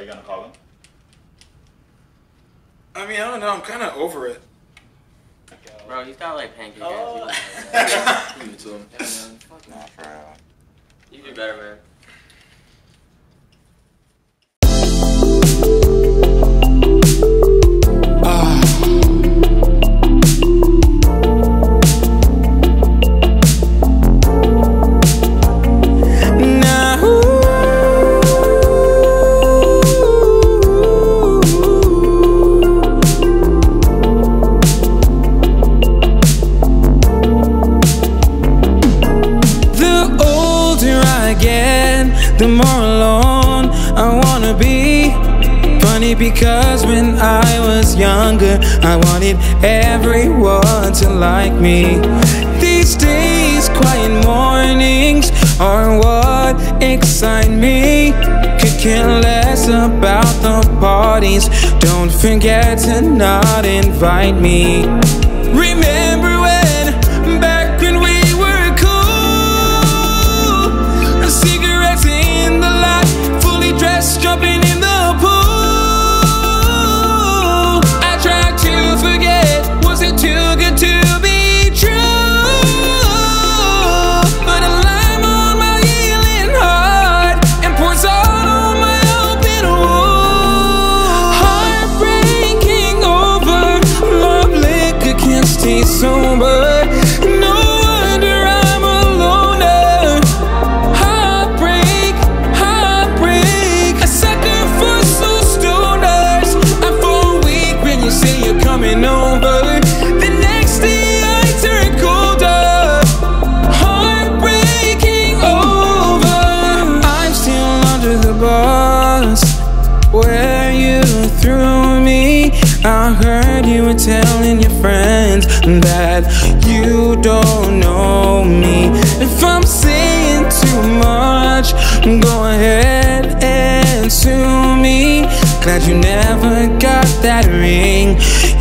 you gonna call him? I mean, I don't know. I'm kind of over it. Bro, he's got like pancake Oh. ass. Give it to him. Yeah, man. Fuck Nah, for real. You do better, man. The more alone I wanna be. Funny because when I was younger, I wanted everyone to like me. These days, quiet mornings are what excite me. Could care less about the parties. Don't forget to not invite me. Remember stay sober. No wonder I'm a loner. Heartbreak, heartbreak. A sucker for soul stoners. I'm for a week when you say you're coming over. The next day I turn colder. Heartbreak hangover. I'm still under the where you threw me. I heard you were telling your friends that you don't know me. If I'm saying too much, go ahead and sue me. Glad you never got that ring.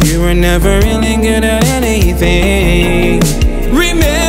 You were never really good at anything. Remember